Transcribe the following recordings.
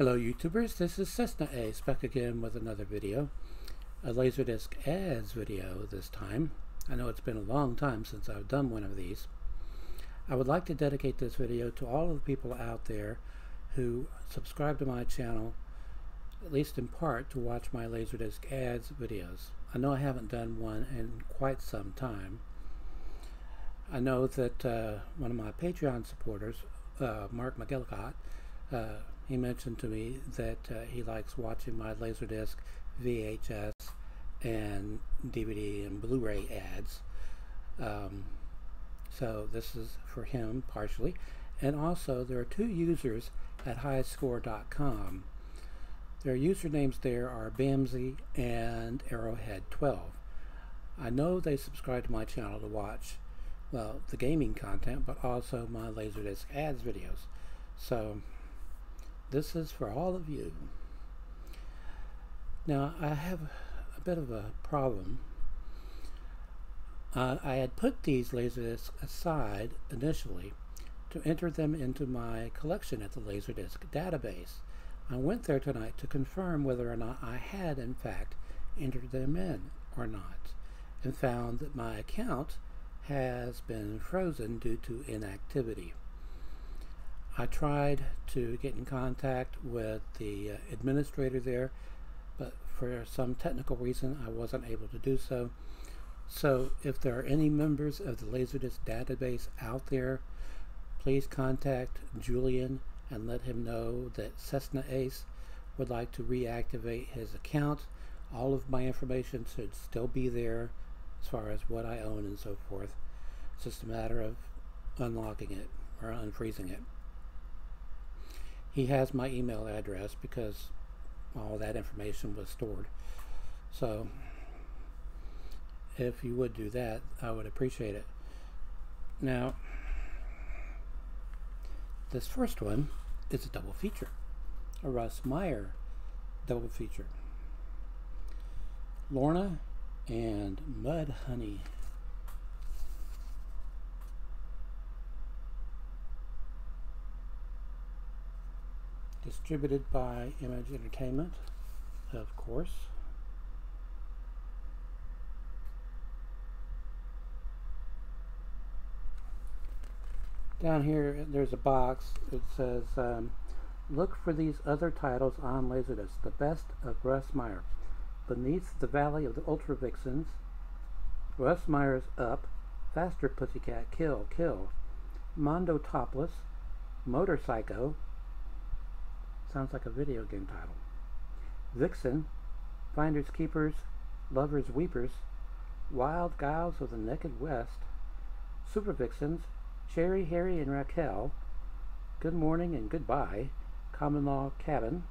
Hello YouTubers, this is Cessna Ace back again with another video. A Laserdisc adds video this time. I know it's been a long time since I've done one of these. I would like to dedicate this video to all of the people out there who subscribe to my channel, at least in part, to watch my Laserdisc adds videos. I know I haven't done one in quite some time. I know that uh, one of my Patreon supporters, uh, Mark McGillicott, uh, he mentioned to me that uh, he likes watching my Laserdisc, VHS, and DVD and Blu-ray adds. Um, so this is for him partially. And also there are two users at highscore.com. Their usernames there are Bamsey and Arrowhead12. I know they subscribe to my channel to watch, well, the gaming content, but also my Laserdisc adds videos. So this is for all of you. Now, I have a bit of a problem. Uh, I had put these Laserdiscs aside initially to enter them into my collection at the Laserdisc database. I went there tonight to confirm whether or not I had, in fact, entered them in or not, and found that my account has been frozen due to inactivity. I tried to get in contact with the uh, administrator there, but for some technical reason I wasn't able to do so. So if there are any members of the Laserdisc database out there, please contact Julian and let him know that Cessna Ace would like to reactivate his account. All of my information should still be there as far as what I own and so forth. It's just a matter of unlocking it or unfreezing it. He has my email address because all that information was stored. So if you would do that, I would appreciate it. Now, this first one is a double feature, a Russ Meyer double feature. Lorna and Mudhoney distributed by Image Entertainment, of course. Down here, there's a box. It says, um, look for these other titles on Laserdisc, the best of Russ Meyer. Beneath the Valley of the Ultra Vixens, Russ Meyer's Up, Faster Pussycat, Kill, Kill, Mondo Topless, Motor Psycho, Sounds like a video game title. Vixen, Finders Keepers, Lovers Weepers, Wild Gals of the Naked West, Super Vixens, Cherry, Harry, and Raquel, Good Morning and Goodbye, Common Law Cabin,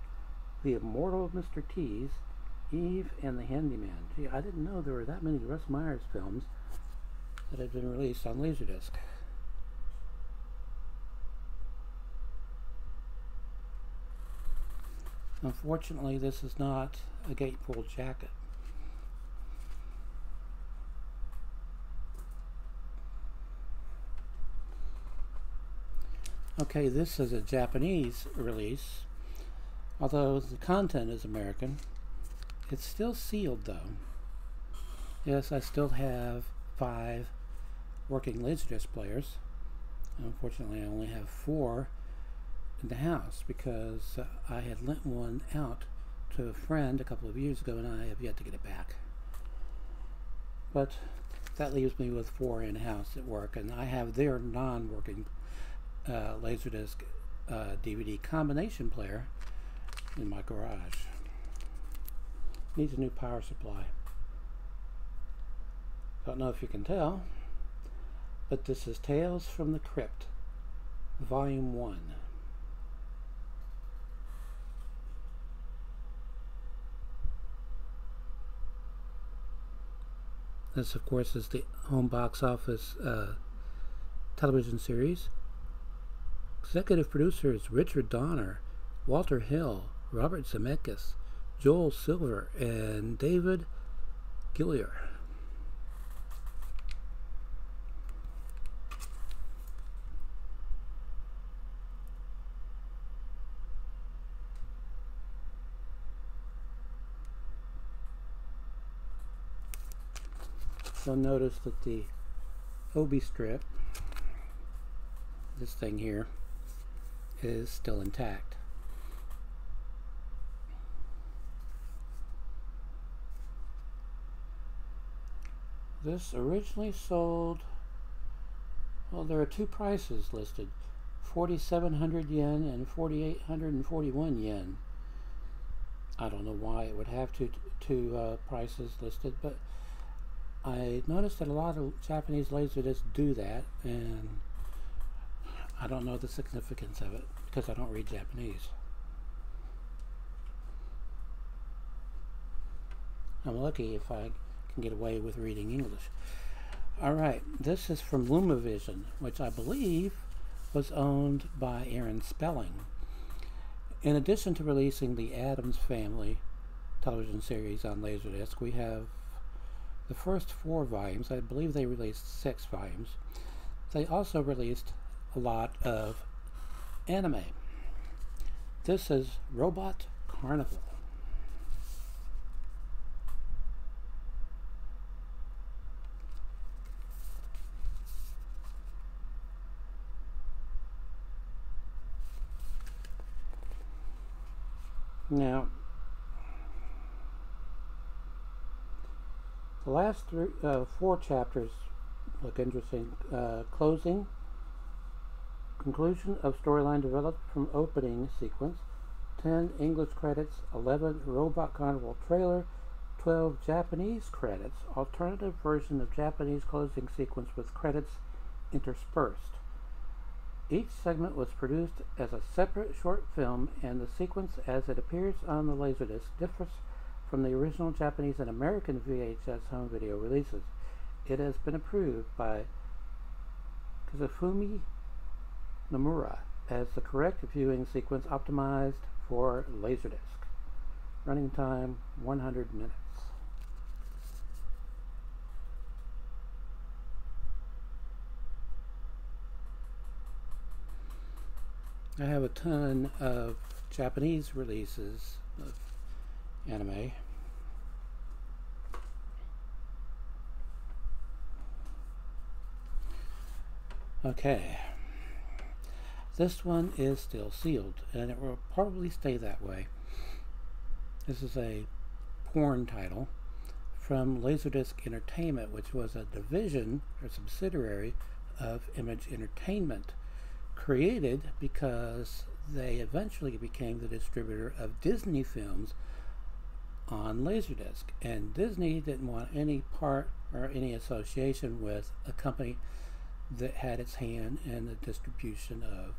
The Immortal Mr. Tease, Eve and the Handyman. Gee, I didn't know there were that many Russ Meyer's films that had been released on Laserdisc. Unfortunately, this is not a gatefold jacket. Okay, this is a Japanese release. Although the content is American, it's still sealed though. Yes, I still have five working Laserdisc players. Unfortunately, I only have four in the house because I had lent one out to a friend a couple of years ago and I have yet to get it back. But that leaves me with four in-house at work and I have their non-working uh, Laserdisc uh, DVD combination player in my garage. Needs a new power supply. Don't know if you can tell, but this is Tales from the Crypt, Volume 1. This, of course, is the home box office uh, television series. Executive producers Richard Donner, Walter Hill, Robert Zemeckis, Joel Silver, and David Giler. You'll notice that the Obi strip, this thing here, is still intact. This originally sold, well, there are two prices listed 4,700 yen and 4,841 yen. I don't know why it would have two, two uh, prices listed, but I noticed that a lot of Japanese laserdiscs do that, and I don't know the significance of it because I don't read Japanese. I'm lucky if I can get away with reading English. All right, this is from Lumivision, which I believe was owned by Aaron Spelling. In addition to releasing the Addams Family television series on Laserdisc, we have the first four volumes. I believe they released six volumes. They also released a lot of anime. This is Robot Carnival. Now, the last three, uh, four chapters look interesting. Uh, closing, conclusion of storyline developed from opening sequence, 10 English credits, 11 Robot Carnival trailer, 12 Japanese credits, alternative version of Japanese closing sequence with credits interspersed. Each segment was produced as a separate short film, and the sequence as it appears on the Laserdisc differs from the original Japanese and American VHS home video releases. It has been approved by Kazufumi Nomura as the correct viewing sequence optimized for Laserdisc. Running time 100 minutes. I have a ton of Japanese releases of anime. Okay. This one is still sealed, and it will probably stay that way. This is a porn title from Laserdisc Entertainment, which was a division or subsidiary of Image Entertainment created because they eventually became the distributor of Disney films on Laserdisc. And Disney didn't want any part or any association with a company that had its hand in the distribution of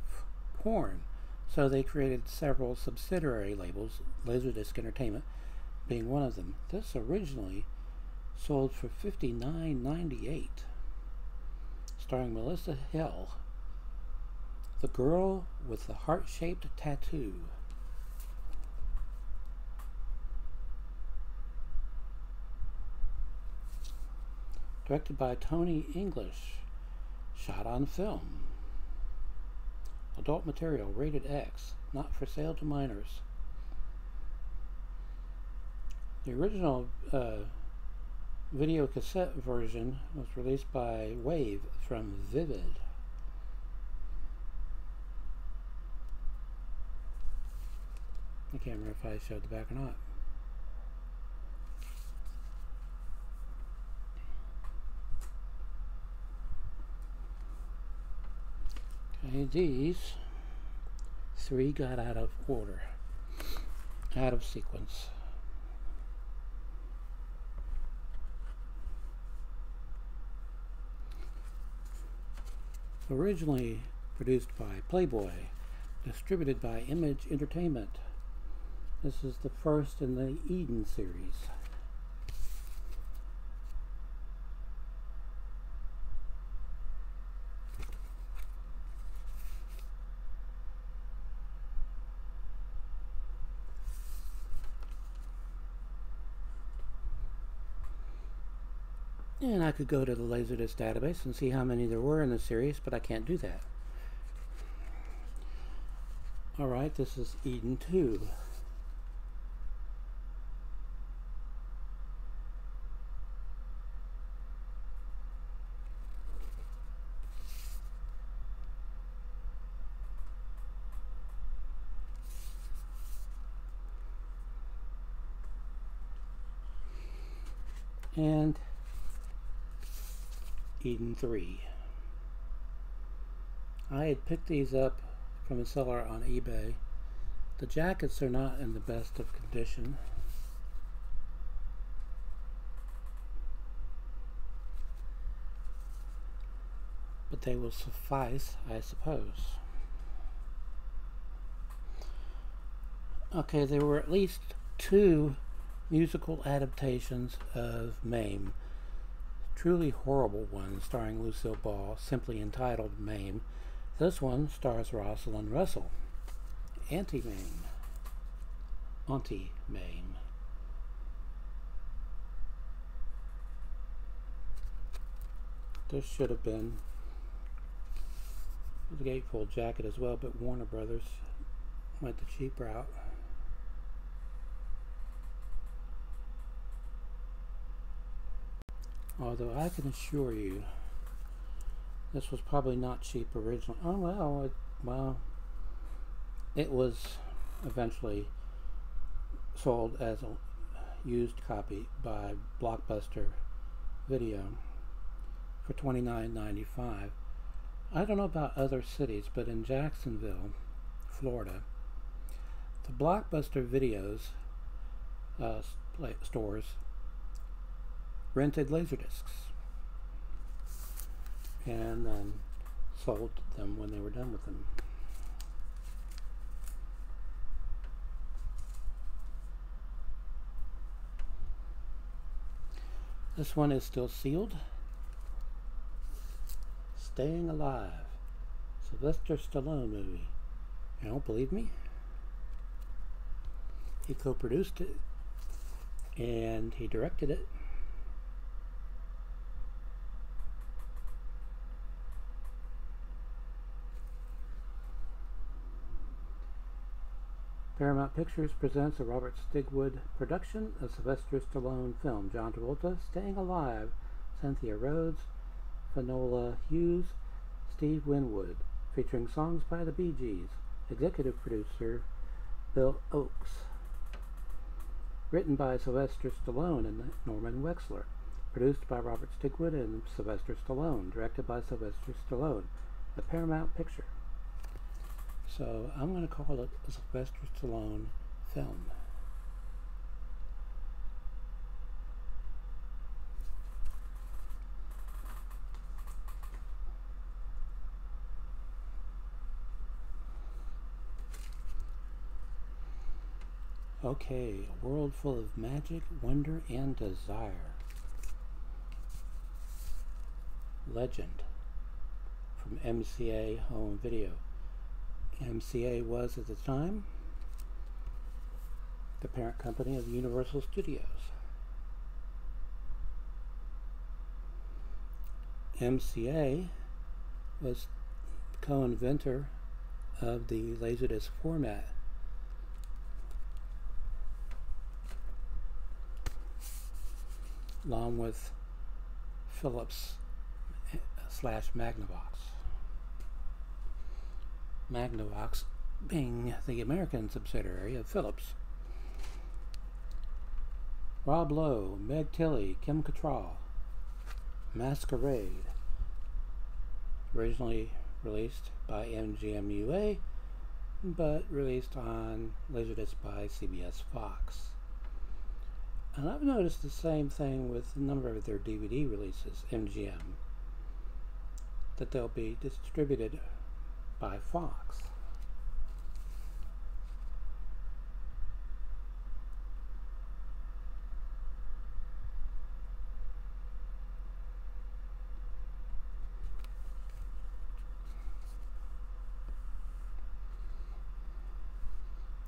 porn. So they created several subsidiary labels, Laserdisc Entertainment being one of them. This originally sold for $59.98, starring Melissa Hill the Girl with the Heart-Shaped Tattoo. Directed by Tony English. Shot on film. Adult material, rated X. Not for sale to minors. The original uh, video cassette version was released by Wave from Vivid. I can't remember if I showed the back or not. These three got out of order, out of sequence. Originally produced by Playboy, distributed by Image Entertainment. This is the first in the Eden series. And I could go to the Laserdisc database and see how many there were in the series, but I can't do that. Alright, this is Eden 2. and Eden 3. I had picked these up from a seller on eBay. The jackets are not in the best of condition. But they will suffice, I suppose. Okay, there were at least two musical adaptations of Mame. Truly horrible one starring Lucille Ball, simply entitled Mame. This one stars Rosalind Russell. Auntie Mame. Auntie-Mame. This should have been the gatefold jacket as well, but Warner Brothers went the cheap route. Although I can assure you, this was probably not cheap originally. Oh well, it, well, it was eventually sold as a used copy by Blockbuster Video for $29.95. I don't know about other cities, but in Jacksonville, Florida, the Blockbuster Videos uh, stores rented Laserdiscs and then sold them when they were done with them. This one is still sealed. Staying Alive. Sylvester Stallone movie. You don't believe me? He co-produced it and he directed it. Paramount Pictures presents a Robert Stigwood production, a Sylvester Stallone film. John Travolta, Staying Alive, Cynthia Rhodes, Finola Hughes, Steve Winwood, featuring songs by the Bee Gees. Executive producer Bill Oakes. Written by Sylvester Stallone and Norman Wexler. Produced by Robert Stigwood and Sylvester Stallone. Directed by Sylvester Stallone. A Paramount picture. So I'm going to call it a Sylvester Stallone film. Okay, a world full of magic, wonder, and desire. Legend from MCA Home Video. MCA was at the time the parent company of Universal Studios. MCA was co-inventor of the Laserdisc format. along with Philips eh, slash Magnavox. Magnavox being the American subsidiary of Philips. Rob Lowe, Meg Tilly, Kim Cattrall, Masquerade, originally released by MGM UA, but released on Laserdisc by CBS Fox. And I've noticed the same thing with a number of their DVD releases, MGM, that they'll be distributed by Fox.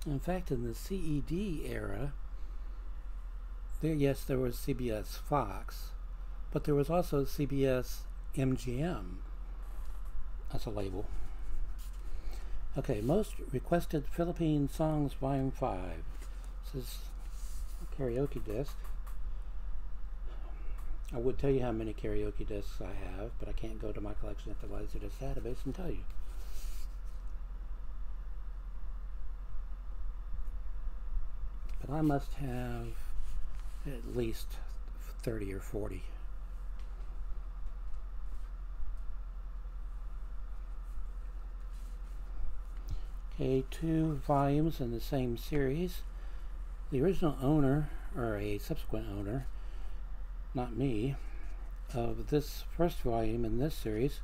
In fact, in the CED era, there, yes, there was CBS Fox, but there was also CBS MGM as a label. Okay, most requested Philippine songs, volume 5. This is a karaoke disc. I would tell you how many karaoke discs I have, but I can't go to my collection at the Laserdisc database and tell you. But I must have at least 30 or 40. Okay, two volumes in the same series. The original owner, or a subsequent owner, not me, of this first volume in this series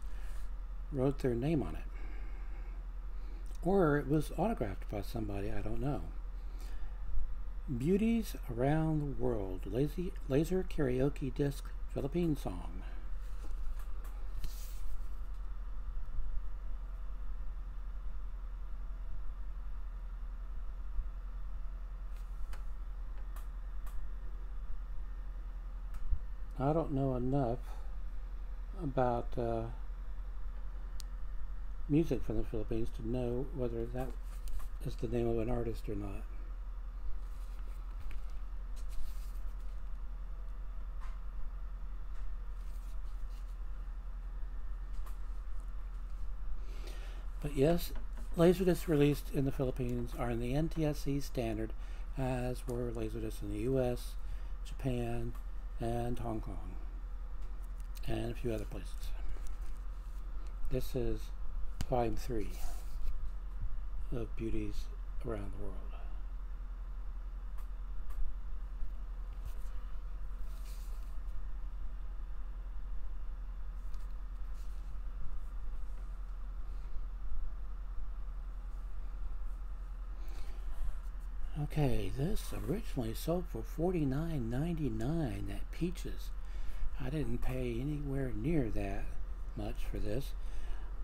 wrote their name on it. Or it was autographed by somebody, I don't know. Beauties Around the World, Lazy, Laser Karaoke Disc Philippine Song. I don't know enough about uh, music from the Philippines to know whether that is the name of an artist or not. But yes, Laserdiscs released in the Philippines are in the NTSC standard, as were Laserdiscs in the US, Japan, and Hong Kong, and a few other places. This is Volume 3 of Beauties Around the World. Okay, this originally sold for $49.99 at Peaches. I didn't pay anywhere near that much for this.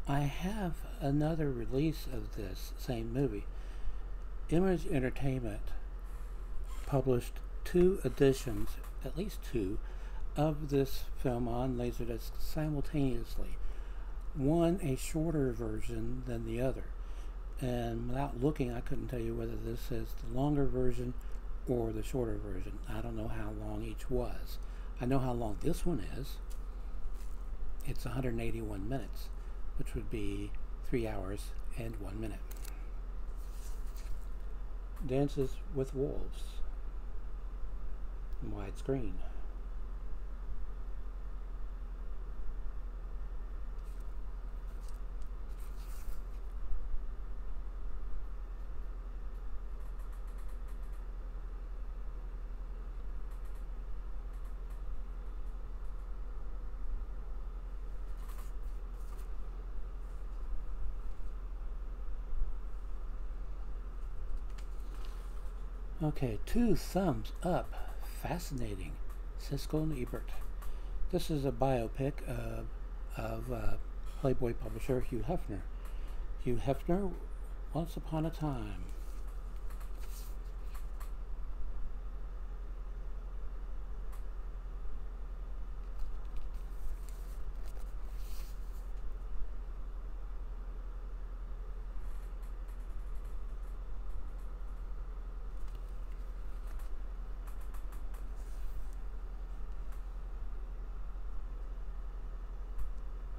I have another release of this same movie. Image Entertainment published two editions, at least two, of this film on Laserdisc simultaneously. One a shorter version than the other and without looking I couldn't tell you whether this is the longer version or the shorter version. I don't know how long each was. I know how long this one is. It's 181 minutes, which would be 3 hours and 1 minute. Dances with Wolves widescreen. Okay, two thumbs up. Fascinating. Siskel and Ebert. This is a biopic of, of uh, Playboy publisher Hugh Hefner. Hugh Hefner, Once Upon a Time.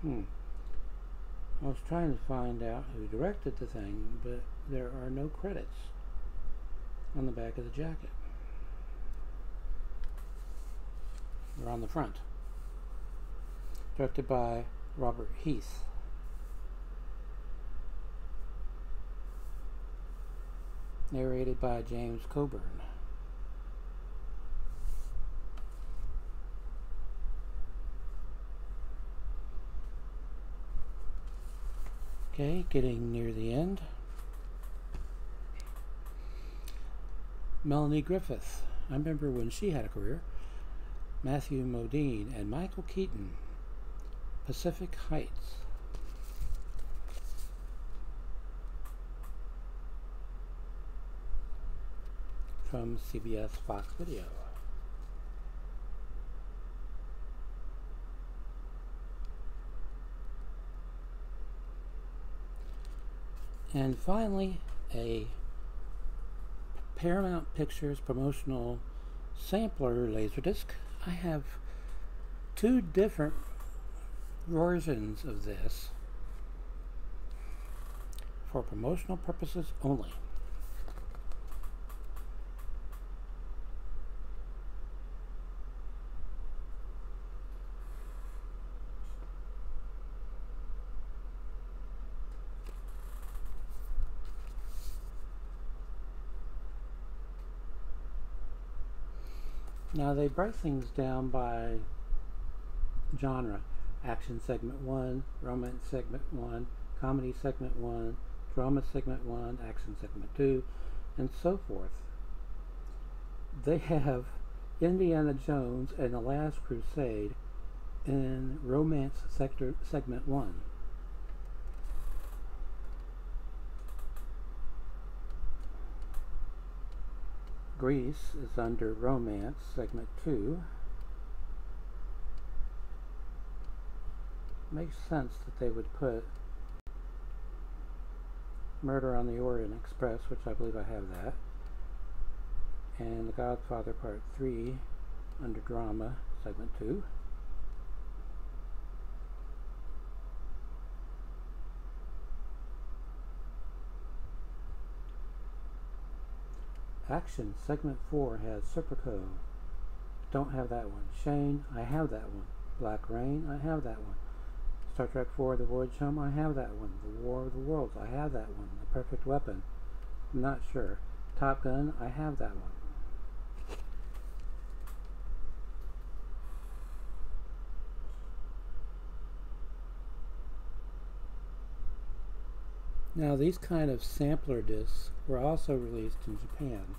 Hmm. I was trying to find out who directed the thing, but there are no credits on the back of the jacket. They're on the front. Directed by Robert Heath. Narrated by James Coburn. Okay, getting near the end. Melanie Griffith. I remember when she had a career. Matthew Modine and Michael Keaton. Pacific Heights. From CBS Fox Video. And finally, a Paramount Pictures promotional sampler Laserdisc. I have two different versions of this for promotional purposes only. Now they break things down by genre. Action segment 1, romance segment 1, comedy segment 1, drama segment 1, action segment 2, and so forth. They have Indiana Jones and the Last Crusade in romance sector segment 1. Grease is under Romance, segment 2. Makes sense that they would put Murder on the Orient Express, which I believe I have that, and The Godfather Part 3 under Drama, segment 2. Action, segment 4 has Serpico. Don't have that one. Shane, I have that one. Black Rain, I have that one. Star Trek 4, The Voyage Home, I have that one. The War of the Worlds, I have that one. The Perfect Weapon, I'm not sure. Top Gun, I have that one. Now these kind of sampler discs were also released in Japan.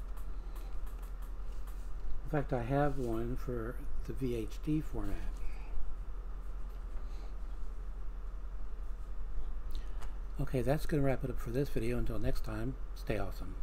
In fact, I have one for the VHD format. Okay, that's going to wrap it up for this video. Until next time, stay awesome.